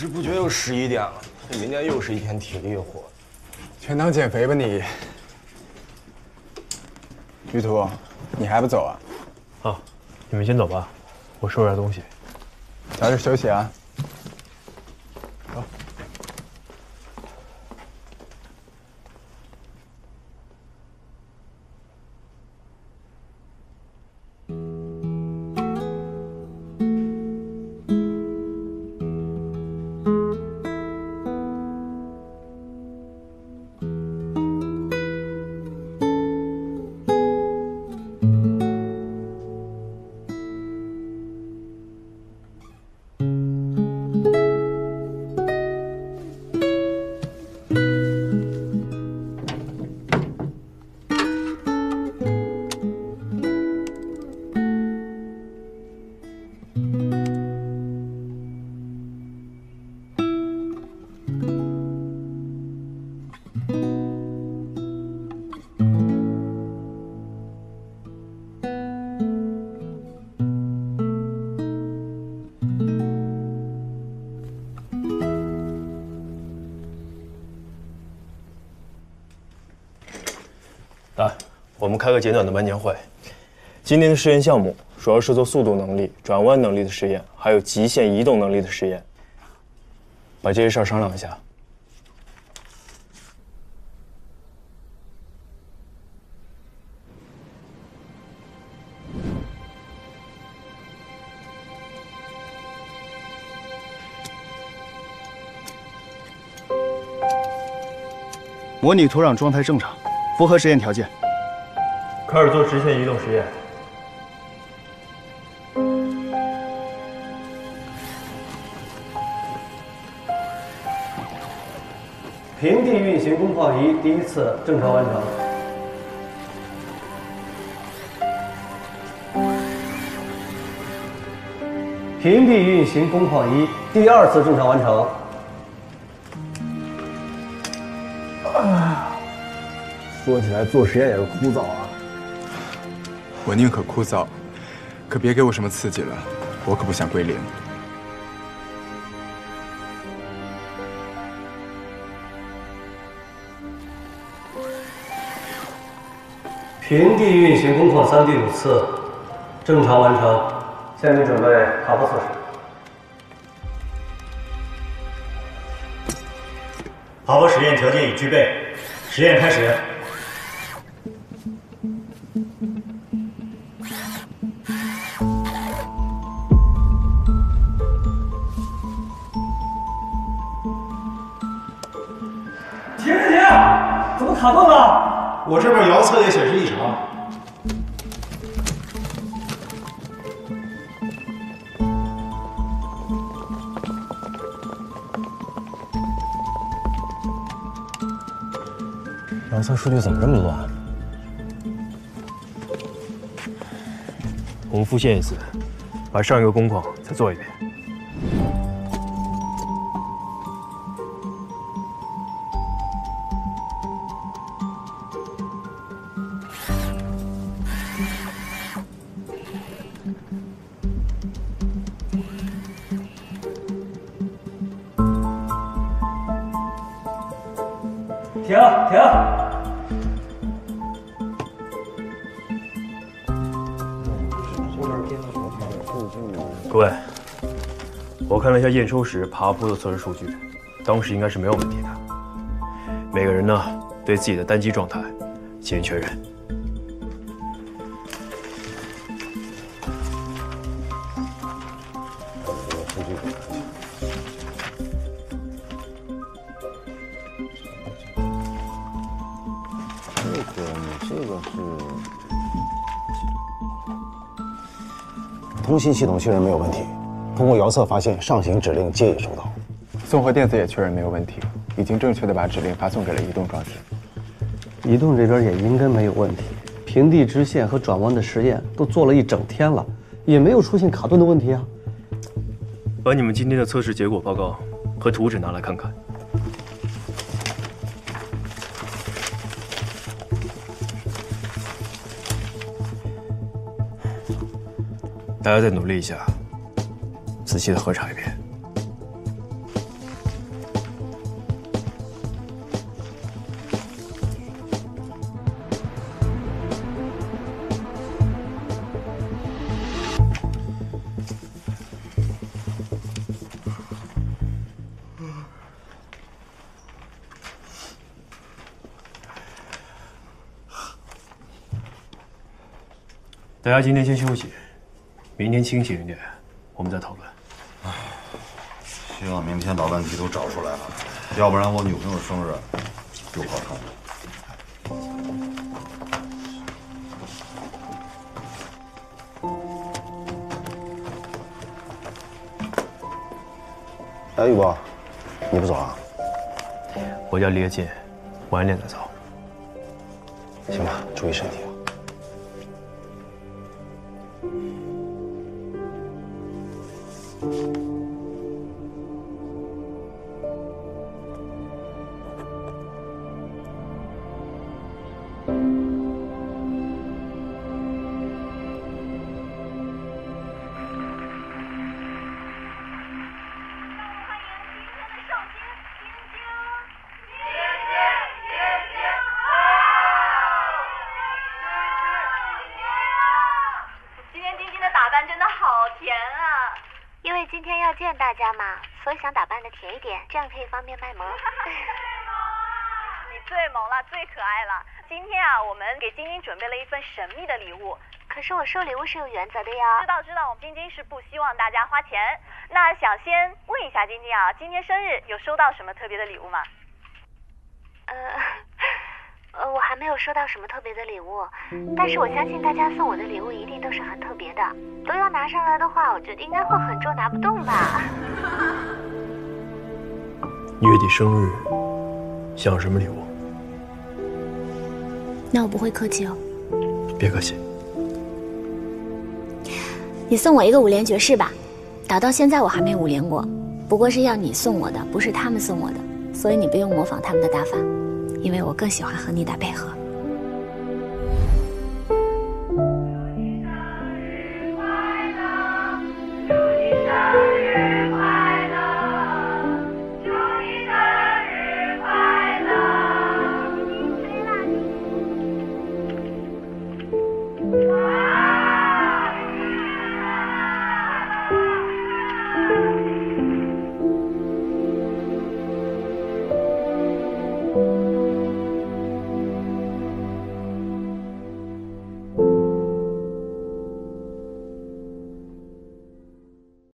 知不觉又十一点了，这明天又是一天体力活。全当减肥吧你。于途，你还不走啊？啊，你们先走吧，我收拾下东西。早点休息啊。来，我们开个简短的班前会。今天的实验项目主要是做速度能力、转弯能力的实验，还有极限移动能力的实验。把这些事儿商量一下。模拟土壤状态正常，符合实验条件。开始做直线移动实验。平地运行工况仪第一次正常完成。平地运行工况仪第二次正常完成。说起来做实验也是枯燥啊。我宁可枯燥，可别给我什么刺激了，我可不想归零。平地运行工况三第五次正常完成。下面准备爬坡测试。爬坡实验条件已具备，实验开始。停停停！怎么卡顿了？我这边遥测也显示异常。遥测数据怎么这么乱？我们复现一次，把上一个工况再做一遍。停停！各位，我看了一下验收时爬坡的测试数据，当时应该是没有问题的。每个人呢，对自己的单机状态进行确认。通信系统确认没有问题，通过遥测发现上行指令皆已收到。综合电子也确认没有问题，已经正确的把指令发送给了移动装置。移动这边也应该没有问题，平地直线和转弯的实验都做了一整天了，也没有出现卡顿的问题啊。把你们今天的测试结果报告和图纸拿来看看。大家再努力一下仔细的核查一遍。大家今天先休息。明天清醒一点，我们再讨论。希望明天把问题都找出来了，要不然我女朋友生日又好看了。哎，玉波，你不走啊？我叫李跃进，晚点再走。行吧，注意身体啊。今为今天要见大家嘛，所以想打扮的甜一点，这样可以方便卖萌。你最萌了，最可爱了。今天啊，我们给晶晶准备了一份神秘的礼物。可是我收礼物是有原则的呀知。道知道，我们晶晶是不希望大家花钱。那想先问一下晶晶啊，今天生日有收到什么特别的礼物吗？呃，呃，我还没有收到什么特别的礼物，但是我相信大家送我的礼物一定都是很特别的。都要拿上来的话，我觉得应该会很重，拿不动吧。月底生日，想要什么礼物？那我不会客气哦。别客气。你送我一个五连爵士吧，打到现在我还没五连过，不过是要你送我的，不是他们送我的，所以你不用模仿他们的打法，因为我更喜欢和你打配合。